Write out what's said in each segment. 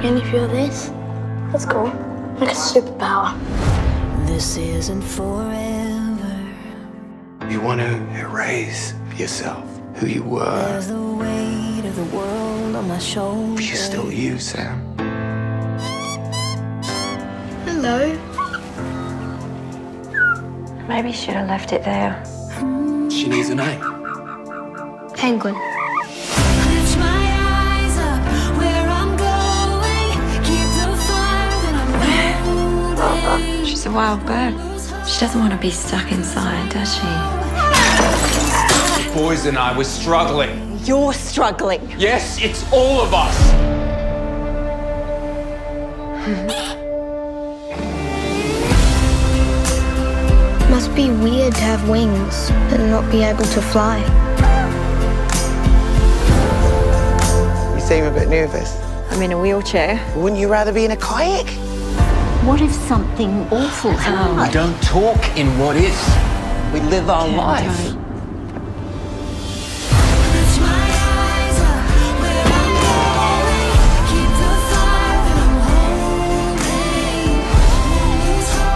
Can you feel this? That's cool. Like a superpower. This isn't forever. You want to erase yourself, who you were. There's the weight of the world on my shoulders. But you're still you, Sam. Hello. Maybe should have left it there. She needs a name. Penguin. She's a wild bird. She doesn't want to be stuck inside, does she? The boys and I were struggling. You're struggling. Yes, it's all of us. Must be weird to have wings and not be able to fly. You seem a bit nervous. I'm in a wheelchair. Wouldn't you rather be in a kayak? What if something awful happened? We don't talk in what what is. We live our life. Lift my eyes uh, up I'm going. Keep the fire that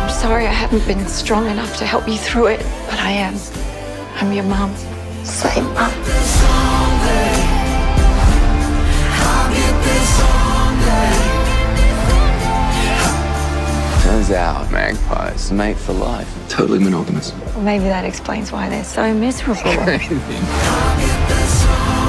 I'm sorry I haven't been strong enough to help you through it, but I am. I'm your mum. Same mum. Turns out magpies mate for life. Totally monogamous. Maybe that explains why they're so miserable. I'll get this